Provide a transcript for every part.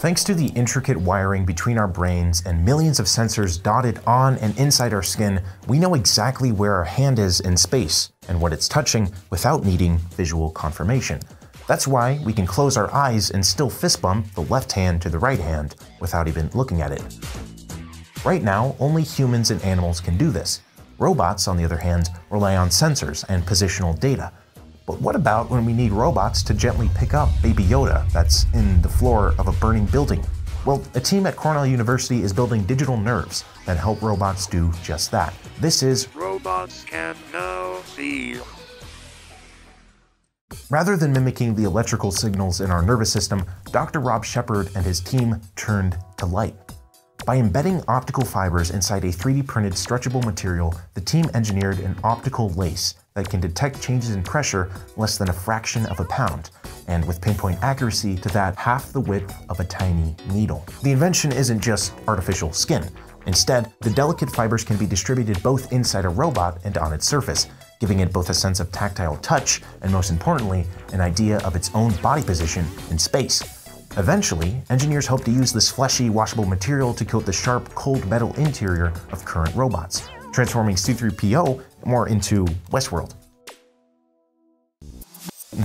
Thanks to the intricate wiring between our brains and millions of sensors dotted on and inside our skin, we know exactly where our hand is in space and what it's touching without needing visual confirmation. That's why we can close our eyes and still fist bump the left hand to the right hand without even looking at it. Right now, only humans and animals can do this. Robots, on the other hand, rely on sensors and positional data, but what about when we need robots to gently pick up Baby Yoda that's in the floor of a burning building? Well, a team at Cornell University is building digital nerves that help robots do just that. This is Robots Can Now Feel. Rather than mimicking the electrical signals in our nervous system, Dr. Rob Shepherd and his team turned to light. By embedding optical fibers inside a 3D printed stretchable material, the team engineered an optical lace that can detect changes in pressure less than a fraction of a pound, and with pinpoint accuracy to that half the width of a tiny needle. The invention isn't just artificial skin. Instead, the delicate fibers can be distributed both inside a robot and on its surface, giving it both a sense of tactile touch and, most importantly, an idea of its own body position in space. Eventually, engineers hope to use this fleshy, washable material to coat the sharp, cold metal interior of current robots, transforming C3PO more into Westworld.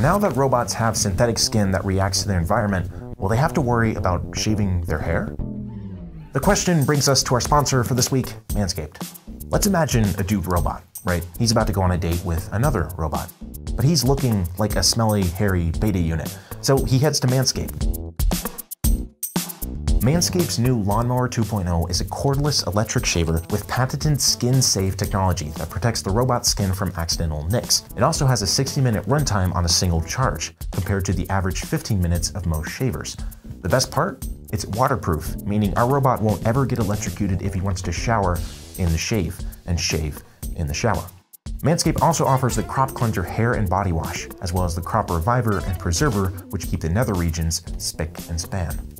Now that robots have synthetic skin that reacts to their environment, will they have to worry about shaving their hair? The question brings us to our sponsor for this week, Manscaped. Let's imagine a dude robot, right? He's about to go on a date with another robot, but he's looking like a smelly, hairy beta unit, so he heads to Manscaped. Manscaped's new Lawnmower 2.0 is a cordless electric shaver with patented skin-safe technology that protects the robot's skin from accidental nicks. It also has a 60-minute runtime on a single charge, compared to the average 15 minutes of most shavers. The best part? It's waterproof, meaning our robot won't ever get electrocuted if he wants to shower in the shave and shave in the shower. Manscaped also offers the Crop Cleanser Hair and Body Wash, as well as the Crop Reviver and Preserver, which keep the nether regions spick and span.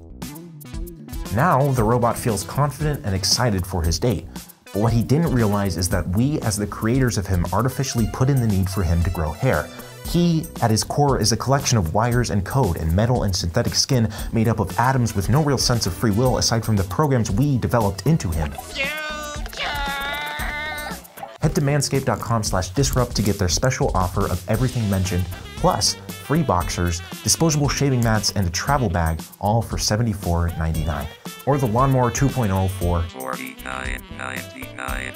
Now, the robot feels confident and excited for his date. But what he didn't realize is that we, as the creators of him, artificially put in the need for him to grow hair. He, at his core, is a collection of wires and code and metal and synthetic skin made up of atoms with no real sense of free will aside from the programs we developed into him. Head to manscaped.com slash disrupt to get their special offer of everything mentioned, plus free boxers, disposable shaving mats, and a travel bag, all for $74.99. Or the Lawnmower 2.0 for $49.99.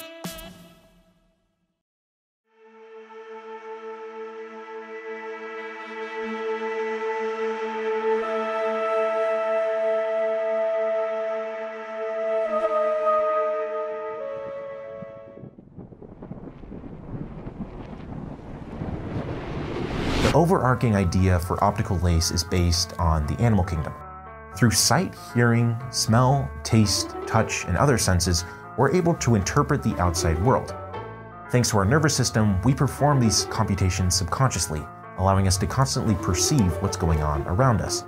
The overarching idea for optical lace is based on the animal kingdom. Through sight, hearing, smell, taste, touch, and other senses, we're able to interpret the outside world. Thanks to our nervous system, we perform these computations subconsciously, allowing us to constantly perceive what's going on around us.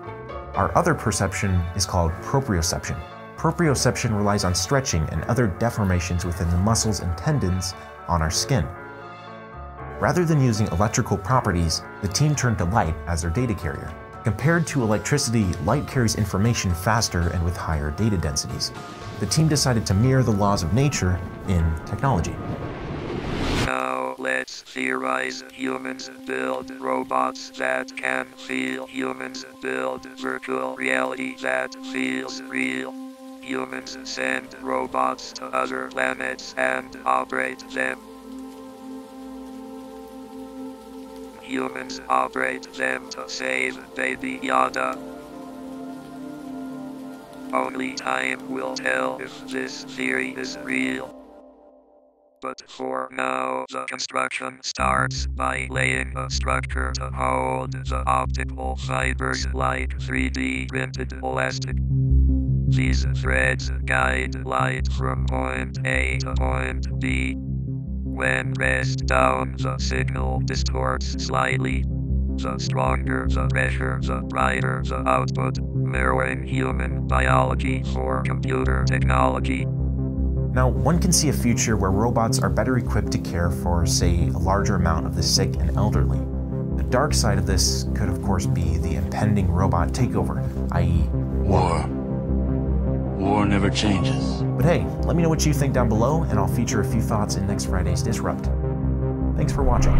Our other perception is called proprioception. Proprioception relies on stretching and other deformations within the muscles and tendons on our skin. Rather than using electrical properties, the team turned to light as their data carrier. Compared to electricity, light carries information faster and with higher data densities. The team decided to mirror the laws of nature in technology. Now let's theorize. Humans build robots that can feel. Humans build virtual reality that feels real. Humans send robots to other planets and operate them. Humans operate them to save Baby Yoda. Only time will tell if this theory is real. But for now, the construction starts by laying a structure to hold the optical fibers like 3D printed plastic. These threads guide light from point A to point B. When pressed down, the signal distorts slightly. The stronger the pressure, the brighter the output, mirroring human biology for computer technology. Now, one can see a future where robots are better equipped to care for, say, a larger amount of the sick and elderly. The dark side of this could, of course, be the impending robot takeover, i.e., War. never changes. But hey, let me know what you think down below, and I'll feature a few thoughts in next Friday's Disrupt. Thanks for watching.